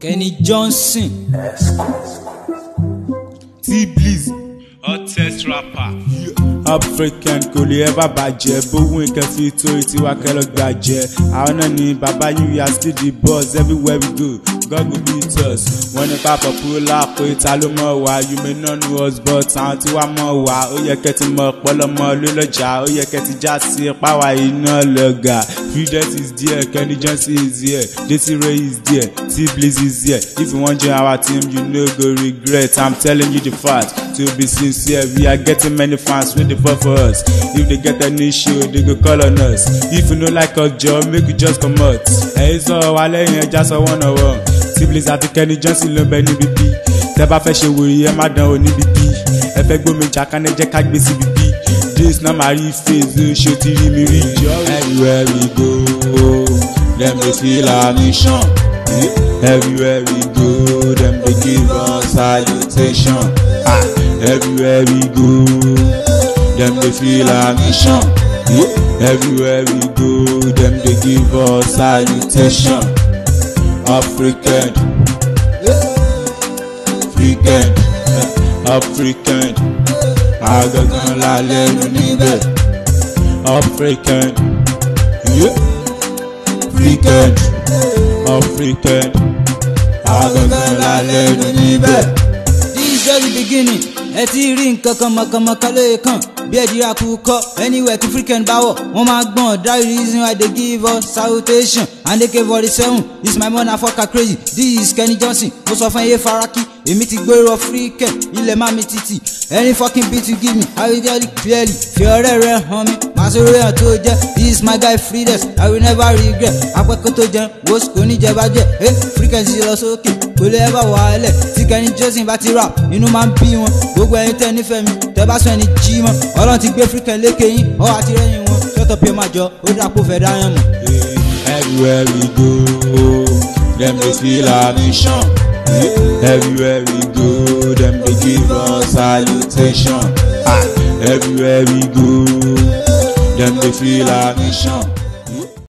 Kenny Johnson T-Blizz hottest rapper. African kò lè ẹ́fà bàjẹ́ bóhùn ìkẹ́ fi tó ìtiwá kẹlọ́ gbàjẹ́ àwọn náà ni Baba New York sí the boss. everywhere we go gọ́gùn beat us wọ́n ní pa popular pé ta ló mọ̀ wá you may not know us but àwọn tí wàá mọ̀ wá ó yẹ kẹ́ ti mọ̀ ọ̀pọ̀lọmọ ló lọ́jà ó yẹ kẹ́ ti já sí pàwá iná lọ́gà Prudence is there, Kenny Johnson is here, Desiree is there, T-Blaze is here. If you wan join our team, you no go regret. I'm telling you the fact. To be sincere, we are getting many fans with the fall for us. If they get an issue, they go call on us. If you no like us, job, make you just come out. sọ wa lẹ́yìn ẹja sọ wọ́n náà wọ̀. T-Blaze àti Kenny Johnson ló ń bẹ níbi bí. Tẹ́ bá fẹ́ ṣe wòye, ẹ má dán o níbi bí. Ẹ fẹ́ gbómi jà kánẹ́ jẹ́ ká This na my real face, you should see me reach Everywhere we go, oh, them they feel our mission Everywhere we go, them they give us salutation ah, Everywhere we go, them they feel our mission Everywhere we go, them they give us salutation African African African Agangan lálẹ́ nu níbẹ̀. African. Yeah. African. African. Agangan lálẹ́ nu níbẹ̀. This is just the beginning. Ẹ ti rí nǹkan kan mọ̀kànmọ̀kàn lóye kan bí ẹ̀dìrà kú kọ́ anywhere to freaking bá wọ̀ wọ́n máa gbọ́n that reason why they give us salutation and ak forty seven this my money afọ́ka crazy this is Kenny Johnson mo sọ fún eye faraki èmi ti gbèrò freaking ilẹ̀ má mi títì any fucking beat you give me i will tell you clearly fi ọ̀rẹ́ rẹ hàn mi màá sọ orí ẹ̀ tó jẹ́ this is my guy freedest i will never regret apẹ́kọ́ tó jẹun wọ́sì kò ní jẹ bàjẹ́ eh freaking ti lọ sókè kò lè ẹ bá wà tí Kenny Johnson bá ti rap inú máa ń bí wọn gbogbo ẹni tẹ́ nífẹ̀ẹ́ mi tẹ bá sọ ẹni jí mọ́ ọlọ́run ti gbé fíríkẹ́ lékè yín ọ́ àti rẹ́yìn wọn ṣọ́tọ̀ pé má jọ ó dà kó fẹ́ dáyàn mọ́. everywhere we go dem dey feel our mission everywhere we go dem dey give us salutation everywhere we go dem dey feel our mission.